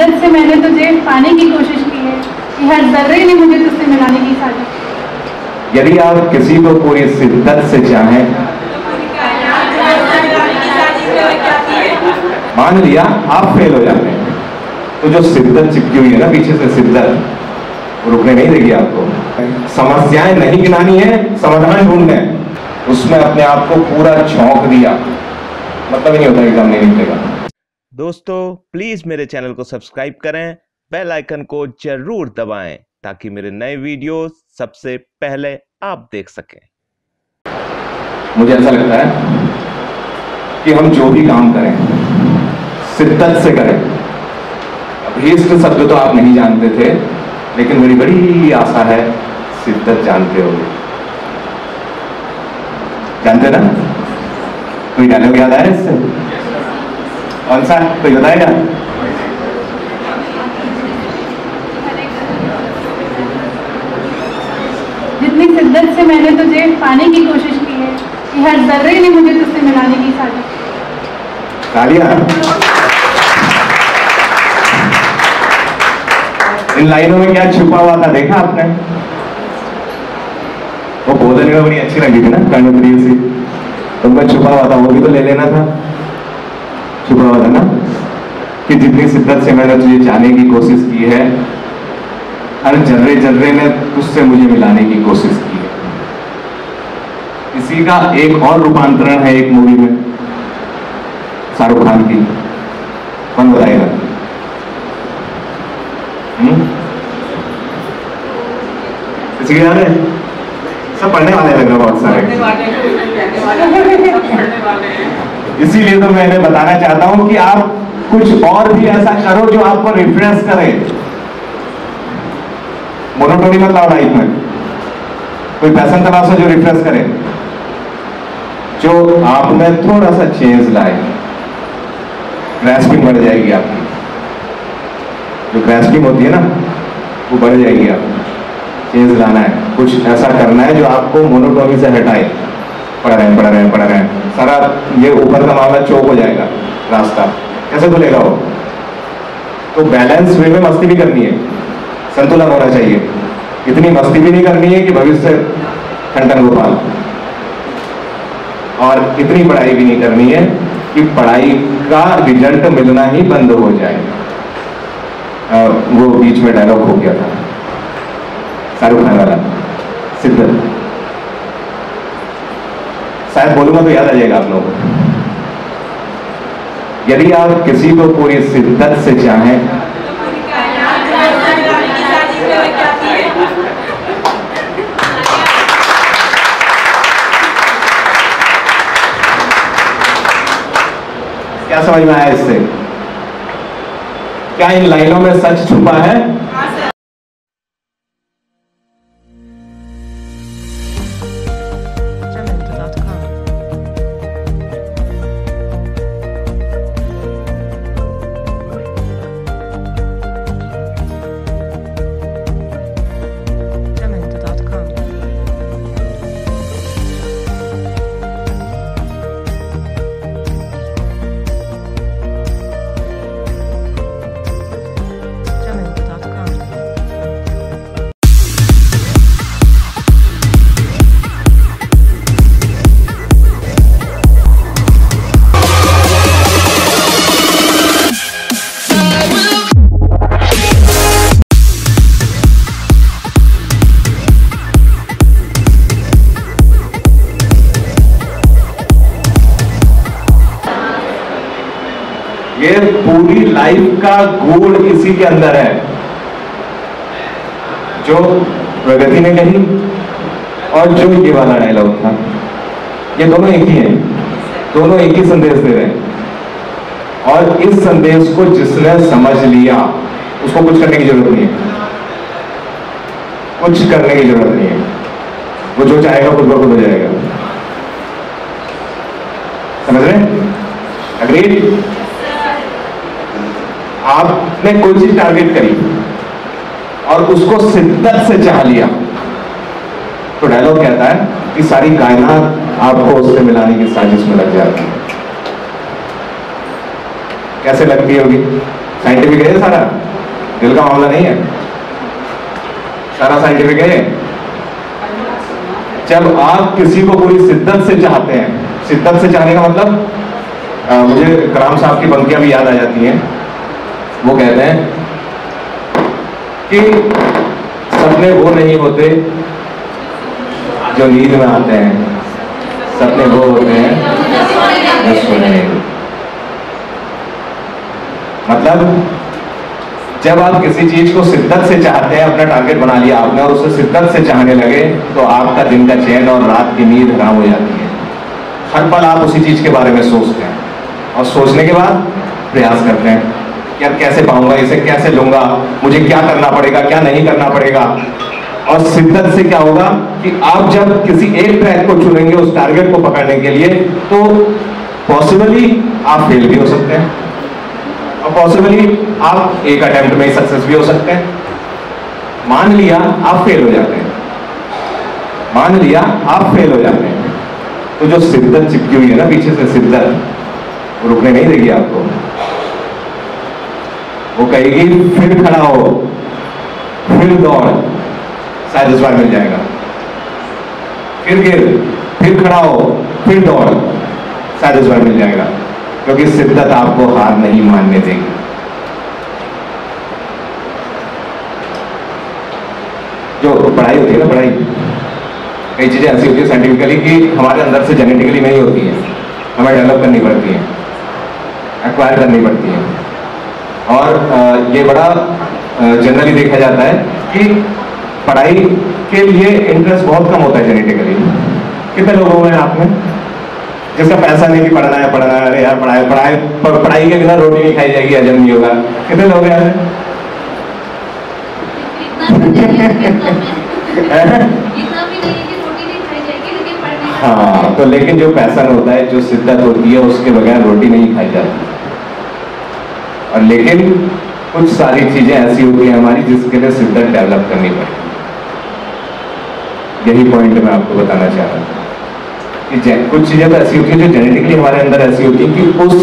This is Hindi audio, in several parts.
शिद्दत से मैंने तुझे पाने की कोशिश की है हर जर्रे ने मुझे तुझसे मिलाने की साजिश यदि आप किसी को पूरी शिद्दत से चाहें, मान लिया आप फेल हो जाते तो जो शिद्दत चिपकी हुई है ना, पीछे से शिद्दत रुकने नहीं देगी आपको। समस्याएँ नहीं गिनानी है, समाधान ढूँढने। उसमें अपने आप को पूरा झोंक दिया। मतलब ही नहीं होता एग्ज़ाम नहीं निकलेगा दोस्तों प्लीज़ मेरे चैनल को सब्सक्राइब करें बेल आइकन को ज़रूर दबाएँ, ताकि मेरे नए वीडियो सबसे पहले आप देख सकें। मुझे ऐसा लगता है कि हम जो भी काम करें शिद्दत से करें। अभीष्ट शब्द तो आप नहीं जानते थे, लेकिन मेरी बड़ी आशा है शिद्दत जानते होगे। जानते ना? कोई डायलॉग याद आया इससे? कौन सा कोई बताएगा जितनी शिद्दत से मैंने तुझे पाने की कोशिश की है कि हर जर्रे ने मुझे तुझसे मिलाने की साजिश तालियाँ इन लाइनों में क्या छुपा हुआ था देखा आपने? वो बोलने में बड़ी अच्छी लगी थी ना कर्णप्रिय सी। उनका छुपा हुआ था वो भी तो ले लेना था। हुआ था ना, कि जितनी शिद्दत से मैंने तुझे जाने की कोशिश की है हर जर्रे जर्रे ने तुझसे मुझे मिलाने की कोशिश की है। इसी का एक और रूपांतरण है एक मूवी में, शाहरुख खान की कौन बताएगा? किसी याद है सब पढ़ने वाले लग रहे बहुत सारे। इसीलिए तो मैं इन्हें बताना चाहता हूँ कि आप कुछ और भी ऐसा करो जो आपको रिफ्रेश करे। मोनोटोनी मत लाओ लाइफ में। कोई पैसन तलाशो जो रिफ्रेश करे। जो आप में थोड़ा सा चेंज लाए ग्रेस्पिंग बढ़ जाएगी आपकी। जो ग्रेस्पिंग होती है ना, वो बढ़ जाएगी आपकी। चेंज लाना है। कुछ ऐसा करना है जो आपको मोनोटोनी से हटाए। पढ़ रहे पढ़ रहे पढ़ रहे सारा ये ऊपर का मामला चौक हो जाएगा, रास्ता। कैसे खुलेगा वो? तो बैलेंस वे में मस्ती भी करनी है। संतुलन होना चाहिए। इतनी मस्ती भी नहीं करनी है कि भविष्य खंडन गोपाल और इतनी पढ़ाई भी नहीं करनी है कि पढ़ाई का रिज़ल्ट मिलना ही बंद हो जाए। वो बीच में डायलॉग हो गया था। शाहरुख खान वाला। सिद्धार्थ शायद बोलूँगा तो याद आ जाएगा आप लोगों यदि आप किसी को पूरी शिद्दत से चाहें, क्या समझ में आया इससे? क्या इन लाइनों में सच छुपा है? ये पूरी लाइफ का गोल इसी के अंदर है। जो प्रगति ने कही और जो ये वाला डायलॉग था। ये दोनों एक ही है। दोनों एक ही संदेश दे रहे हैं। और इस संदेश को जिसने समझ लिया, उसको कुछ करने की ज़रूरत नहीं है। कुछ करने की ज़रूरत नहीं है। वो जो चाहेगा खुद खुद हो जाएगा। समझ रहे अग्रीड आपने कोई चीज़ टारगेट करी और उसको शिद्दत से चाह लिया। तो डायलॉग कहता है कि सारी कायनात आपको उससे मिलाने की साजिश में लग जाती है। कैसे लगती होगी? साइंटिफिक है सारा। दिल का मामला नहीं है। सारा साइंटिफिक है जब आप किसी को पूरी शिद्दत से चाहते हैं। शिद्दत से चाहने का मतलब अ, मुझे कराम साहब की पंक्तियाँ भी याद आ जाती हैं। वो कहते हैं कि सपने वो नहीं होते जो नींद में आते हैं। सपने वो होते हैं सोने मतलब जब आप किसी चीज़ को शिद्दत से चाहते हैं, अपना टारगेट बना लिया आपने और उसे शिद्दत से चाहने लगे तो आपका दिन का चैन और रात की नींद हराम हो जाती है। हर पल आप उसी चीज़ के बारे में सोचते हैं और सोचने के बाद प्रयास करते हैं। यार कैसे पाऊँगा, इसे कैसे लूँगा, मुझे क्या करना पड़ेगा, क्या नहीं करना पड़ेगा? और शिद्दत से क्या होगा कि आप जब किसी एक ट्रैक को चुनेंगे उस टारगेट को पकड़ने के लिए तो पॉसिबली आप फेल भी हो सकते हैं। और पॉसिबली आप एक अटेम्प्ट में सक्सेस भी हो सकते हैं। मान लिया आप फेल हो जाते हैं। मान लिया आप फेल हो जाते हैं। तो जो शिद्दत चिपकी हुई है ना, पीछे से शिद्दत रुकने नहीं देगी आपको। वो कहेगी, फिर खड़ा हो, फिर दौड़। शायद इस बार मिल जाएगा। फिर गिर, फिर खड़ा हो, फिर दौड़। शायद इस बार मिल जाएगा, क्योंकि शिद्दत आपको हार नहीं मानने देगी। जो पढ़ाई होती है ना, पढ़ाई। कई चीज़ें ऐसी होती है साइंटिफिकली कि हमारे अंदर से जेनेटिकली नहीं होती है। हमें डेवलप करनी पड़ती है एक्वायर करनी पड़ती है। और ये बड़ा जनरली देखा जाता है कि पढ़ाई के लिए इंटरेस्ट बहुत कम होता है जेनेटिकली कितने लोगों में आप में? जिसका पैसा नहीं कि पढ़ना है पढ़ना है अरे यार पढ़ाई पढ़ाई पढ़ाई के बिना रोटी नहीं खाई जाएगी हजम नहीं होगा। कितने लोग हैं भी नहीं है तो लेकिन जो पैसन होता है जो शिद्दत होती है उसके बगैर रोटी नहीं खाई जाती। और लेकिन कुछ सारी चीज़ें ऐसी होती हैं हमारी जिसके लिए शिद्दत डेवलप करनी पड़ती यही पॉइंट मैं आपको बताना चाह रहा था कि कुछ चीज़ें तो ऐसी होती हैं जो जेनेटिकली हमारे अंदर ऐसी होती हैं कि उस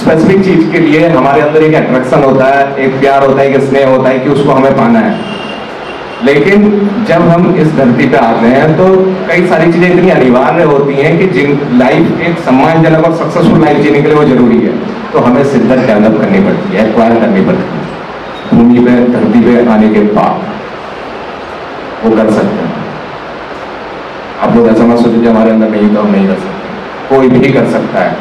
स्पेसिफिक चीज़ के लिए हमारे अंदर एक अट्रैक्शन होता है, एक प्यार होता है, एक स्नेह होता है कि उसको हमें पाना है। लेकिन जब हम इस धरती पे आते हैं तो कई सारी चीज़ें इतनी अनिवार्य होती हैं कि जिन लाइफ एक सम्मानजनक और सक्सेसफुल लाइफ जीने के लिए वो ज़रूरी है। तो हमें शिद्दत डेवलप करनी पड़ती है एक्वायर करनी पड़ती है। भूमि पे धरती पे आने के बाद वो कर सकते हैं। आप लोग ऐसा मत सोचिए हमारे अंदर नहीं तो हम नहीं कर सकते। कोई भी कर सकता है।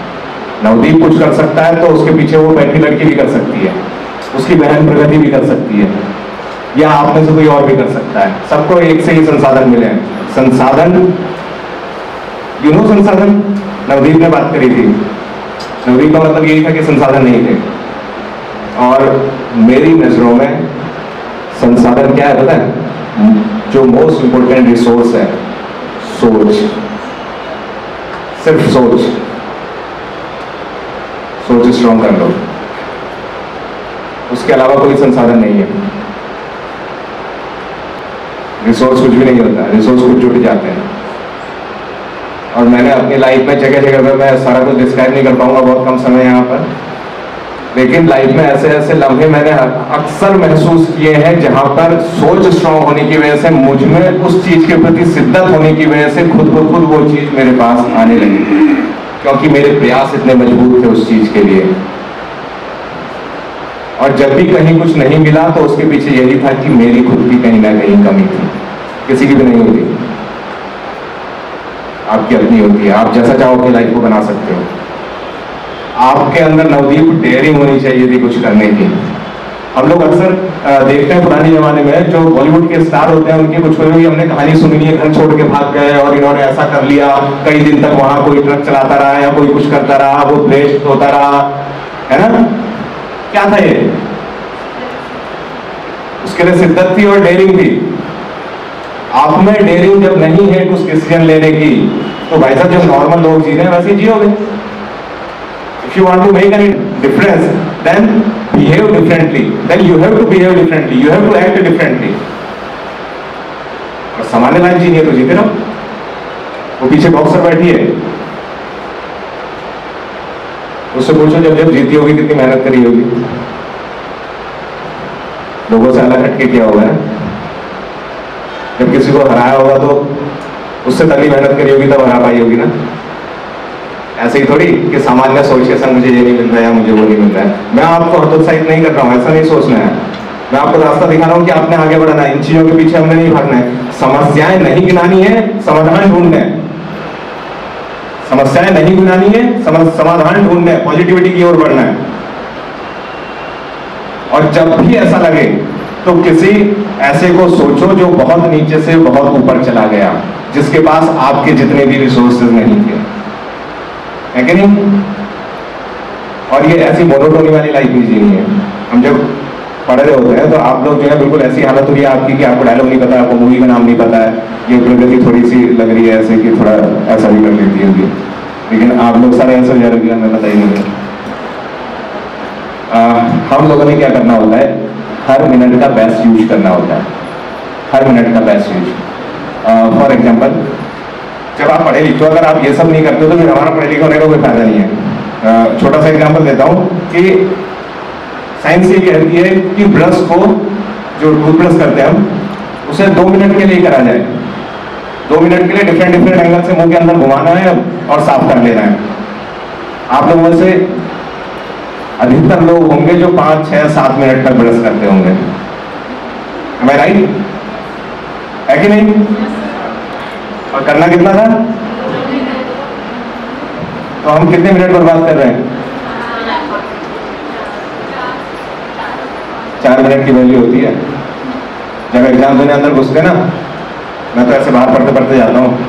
नवदीप कुछ कर सकता है तो उसके पीछे वो बैठी लड़की भी कर सकती है। उसकी बहन प्रगति भी कर सकती है। या आप में से कोई और भी कर सकता है। सबको एक से ही संसाधन मिले हैं। संसाधन? यू नो संसाधन? नवदीप ने बात करी थी। नवदीप का मतलब यही था कि संसाधन नहीं थे। और मेरी नज़रों में संसाधन क्या है पता है? जो मोस्ट इंपोर्टेंट रिसोर्स है, सोच। सिर्फ़ सोच। सोच स्ट्रॉन्ग कर लो उसके अलावा कोई संसाधन नहीं है। रिसोर्स कुछ भी नहीं होता। रिसोर्स कुछ जुट जाते हैं। और मैंने अपनी लाइफ में जगह जगह पर मैं सारा कुछ डिस्क्राइब नहीं कर पाऊँगा, बहुत कम समय यहाँ पर। लेकिन लाइफ में ऐसे ऐसे लम्हे मैंने अक्सर महसूस किए हैं जहाँ पर सोच स्ट्रांग होने की वजह से, मुझमें उस चीज़ के प्रति शिद्दत होने की वजह से खुद ब खुद वो चीज़ मेरे पास आने लगी। क्योंकि मेरे प्रयास इतने मज़बूत थे उस चीज़ के लिए। और जब भी कहीं कुछ नहीं मिला तो उसके पीछे यही था कि मेरी खुद की कहीं ना कहीं कमी थी। किसी की भी नहीं होती। आपकी अपनी होती है। आप जैसा चाहो अपनी लाइफ को बना सकते हो। आपके अंदर नवदीप डेयरिंग होनी चाहिए थी कुछ करने की हम लोग अक्सर देखते हैं पुराने जमाने में, जो बॉलीवुड के स्टार होते हैं, उनकी कुछ भी हमने कहानी सुनी है, घर छोड़ के भाग गए और इन्होंने ऐसा कर लिया, कई दिन तक वहाँ कोई ट्रक चलाता रहा या कोई कुछ करता रहा, वो प्लेस होता रहा, है ना? क्या था ये? उसके लिए शिद्दत थी और डेयरिंग थी। आप में डेयरिंग जब नहीं है कुछ डिसीज़न लेने की तो भाई साहब जब नॉर्मल लोग जी रहे हैं, वैसे ही जियोगे। If you want to make any difference, then behave differently. Then you have to behave differently. You have to act differently. और सामान्य लाइफ जीनी है तो जीते रहो। वो पीछे बॉक्सर बैठी है। उससे पूछो जब जब जीती होगी, कितनी मेहनत करी होगी। लोगों से अलग हटके किया ना। जब किसी को हराया होगा तो उससे तगड़ी मेहनत करी होगी तब हरा पाई होगी ना? ऐसे ही थोड़ी कि सामान्य सोच के संग मुझे ये नहीं मिल रहा है, मुझे वो नहीं मिल रहा है। मैं आपको हतोत्साहित नहीं कर रहा हूँ, ऐसा नहीं सोचना है। मैं आपको रास्ता दिखा रहा हूँ कि आपने आगे बढ़ना है, इन चीज़ों के पीछे हमने नहीं भागना है। समस्याएँ नहीं गिनानी है, समाधान ढूंढना है। समस्याएँ नहीं गिनानी है समाधान ढूंढना है पॉजिटिविटी की ओर बढ़ना है। और जब भी ऐसा लगे तो किसी ऐसे को सोचो जो बहुत नीचे से बहुत ऊपर चला गया, जिसके पास आपके जितने भी रिसोर्सेज नहीं थे। है कि नहीं? और ये ऐसी मोनोटोनी वाली लाइफ भी जीनी है। हम जब पढ़ रहे होते हैं तो आप लोग जो है बिल्कुल ऐसी हालत हो रही है आपकी कि आपको डायलॉग नहीं पता, आपको मूवी का नाम नहीं पता है। ये प्रगति थोड़ी सी लग रही है ऐसे कि थोड़ा ऐसा भी कर लेती होगी। लेकिन आप लोग सारे ऐसे जा रहे हमें पता ही नहीं है। हम लोगों ने क्या करना होता है? हर मिनट का बेस्ट यूज़ करना होता है। हर मिनट का बेस्ट यूज़ फॉर एग्ज़ाम्पल जब आप पढ़े लिखे हो, अगर आप ये सब नहीं करते तो फिर हमारा पढ़े लिखे होने का कोई फ़ायदा नहीं है। छोटा सा एग्ज़ाम्पल देता हूँ कि साइंस ये कहती है कि ब्रश को जो टूथब्रश करते हैं हम, उसे दो मिनट के लिए करा जाए। दो मिनट के लिए डिफरेंट डिफरेंट एंगल से मुँह के अंदर घुमाना है और साफ़ कर लेना है। आप लोगों से अधिकतर लोग होंगे जो पाँच, छह, सात मिनट तक ब्रश करते होंगे। मैं राइट है कि नहीं? और करना कितना था? तो हम कितने मिनट बर्बाद कर रहे हैं? चार मिनट की वैल्यू होती है। जब एग्ज़ाम देने अंदर घुसते ना, मैं तो ऐसे बाहर पढ़ते पढ़ते जाता हूँ।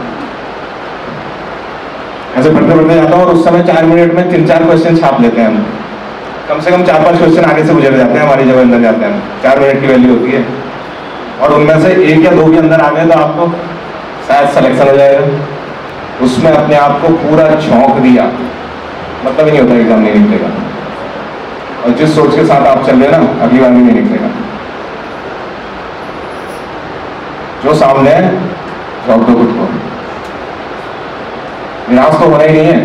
ऐसे पढ़ते पढ़ते जाता हूँ और उस समय चार मिनट में तीन चार क्वेश्चन छाप लेते हैं हम। कम से कम चार पाँच क्वेश्चन आगे से गुजर जाते हैं हमारी जब अंदर जाते हैं। चार मिनट की वैल्यू होती है। और उनमें से एक या दो भी अंदर आ गए तो आपको शायद सिलेक्शन हो जाएगा। उसमें अपने आप को पूरा झोंक दिया। मतलब ही नहीं होता एग्ज़ाम नहीं निकलेगा। और जिस सोच के साथ आप चल रहे ना, अगली बार भी नहीं निकलेगा। जो सामने है झोंक दो खुद को। निराश तो होना ही नहीं है।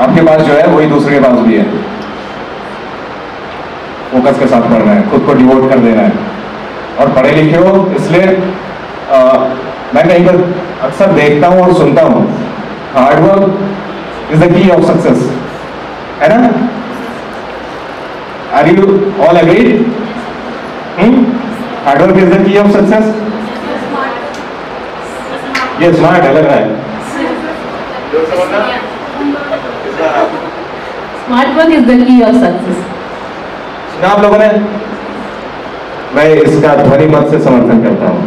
आपके पास जो है, वही दूसरे के पास भी है। फोकस के साथ पढ़ना है, खुद को डिवोट कर देना है। और पढ़े लिखे हो, इसलिए मैं कहीं पर अक्सर देखता हूँ और सुनता हूँ। Hard work is the key of success है ना? Are you all agreed hard work is the key of success ये स्मार्ट है लग रहा है Smart work is the key of success. सुना आप लोगों ने? मैं इसका ध्वनि मत से समर्थन करता हूँ।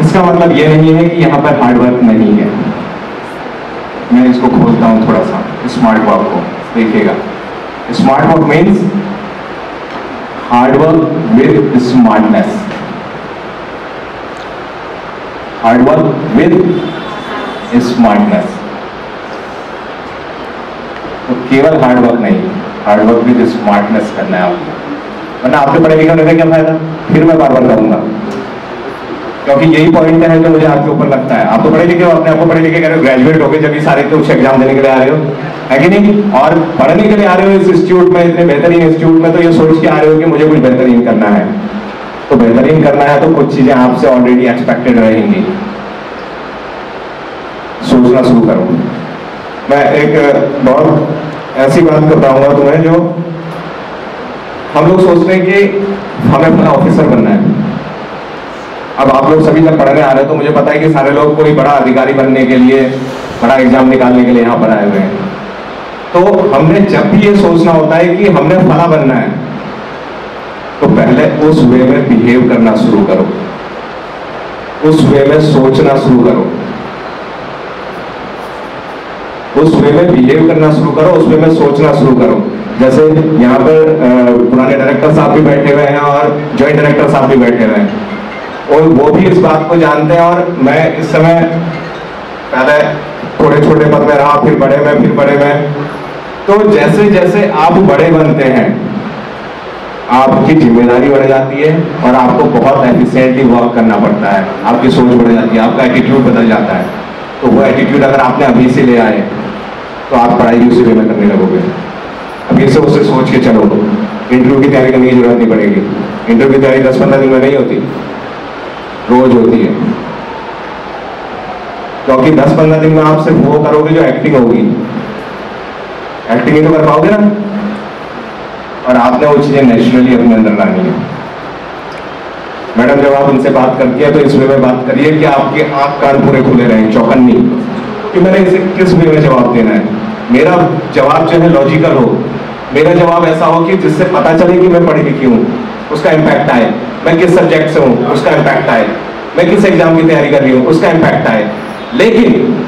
इसका मतलब यह नहीं है कि यहाँ पर हार्डवर्क नहीं है। मैं इसको खोलता हूँ थोड़ा सा स्मार्ट वर्क को, देखिएगा। Smart work means hard work with smartness hard work with smartness तो केवल हार्डवर्क नहीं हार्डवर्क विद स्मार्टनेस करना है। आपको वरना आपके पढ़े लिखे होने का क्या फ़ायदा? फिर मैं बार बार कहूँगा क्योंकि यही पॉइंट है जो मुझे आपके ऊपर लगता है। आप तो पढ़े लिखे हो, अपने आपको पढ़े लिखे कह रहे हो ग्रेजुएट हो गए जब सारे कुछ एग्ज़ाम देने के लिए आ रहे हो। है कि नहीं? और पढ़ने के लिए आ रहे हो इस इंस्टीट्यूट में, इतने बेहतरीन इंस्टीट्यूट में तो ये सोच के आ रहे हो कि मुझे कुछ बेहतरीन करना है। तो बेहतरीन करना है तो कुछ चीज़ें आपसे ऑलरेडी एक्सपेक्टेड रहेंगी। सोचना शुरू करो। मैं एक, बहुत ऐसी बात बताऊँगा तुम्हें जो हम लोग सोचते हैं कि हमें अपना ऑफिसर बनना है। अब आप लोग सभी जब पढ़ने आ रहे हैं तो मुझे पता है कि सारे लोग कोई बड़ा अधिकारी बनने के लिए, बड़ा एग्ज़ाम निकालने के लिए यहाँ पर आए हुए हैं। तो हमने जब भी ये सोचना होता है कि हमने फला बनना है तो पहले उस वे में बिहेव करना शुरू करो। उस वे में सोचना शुरू करो। उस वे में बिहेव करना शुरू करो, उस वे में सोचना शुरू करो। जैसे यहाँ पर पुराने डायरेक्टर साहब भी बैठे हुए हैं और जॉइंट डायरेक्टर साहब भी बैठे हुए हैं। और वो भी इस बात को जानते हैं और मैं इस समय पहले थोड़े छोटे पद में रहा, फिर बड़े में, फिर बड़े में। तो जैसे जैसे आप बड़े बनते हैं, आपकी ज़िम्मेदारी बढ़ जाती है और आपको बहुत एफिशिएंटली वर्क करना पड़ता है। आपकी सोच बढ़ जाती है, आपका एटीट्यूड बदल जाता है। तो वो एटीट्यूड अगर आपने अभी से ले आए तो आप पढ़ाई भी उसी वे में करने लगोगे। अभी से उसे सोच के चलो। इंटरव्यू की तैयारी करने की ज़रूरत नहीं पड़ेगी। इंटरव्यू की तैयारी दस पंद्रह दिन में नहीं होती। रोज होती है। क्योंकि दस पंद्रह दिन में आप सिर्फ़ वो करोगे जो एक्टिंग होगी। एक्टिंग ही तो कर पाओगे ना। और आपने वो चीज़ें नेचुरली अपने अंदर लानी है। मैडम जब आप इनसे बात करती है तो इस वे में बात करिए कि आपके आँख कान पूरे खुले रहें, चौकन्नी। कि मैंने इसे किस वे में जवाब देना है? मेरा जवाब जो है लॉजिकल हो। मेरा जवाब ऐसा हो कि जिससे पता चले कि मैं पढ़ी लिखी हूँ, उसका इम्पैक्ट आए। मैं किस सब्जेक्ट से हूँ, उसका इम्पैक्ट आए। मैं किस एग्ज़ाम की तैयारी कर रही हूँ, उसका इम्पैक्ट आए। लेकिन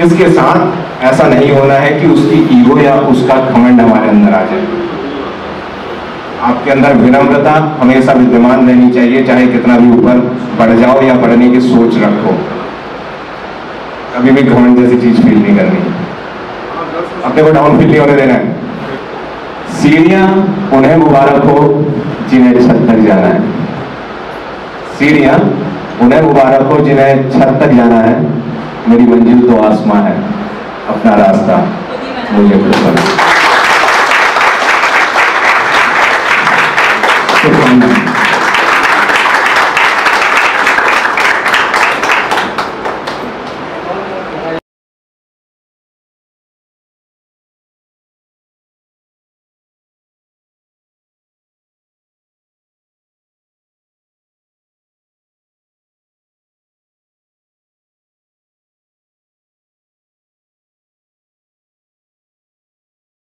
इसके साथ ऐसा नहीं होना है कि उसकी ईगो या उसका घमंड हमारे अंदर आ जाए। आपके अंदर विनम्रता हमेशा विद्यमान रहनी चाहिए, चाहे कितना भी ऊपर बढ़ जाओ या बढ़ने की सोच रखो। कभी भी घमंड जैसी चीज़ फील नहीं करनी। अपने को डाउन फील नहीं होने देना है। सीढ़ियाँ उन्हें मुबारक हो, जिन्हें छत तक जाना है। सीढ़ियाँ उन्हें मुबारक हो, जिन्हें छत तक जाना है। मेरी मंजिल तो आसमां है, अपना रास्ता। मुझे पसंद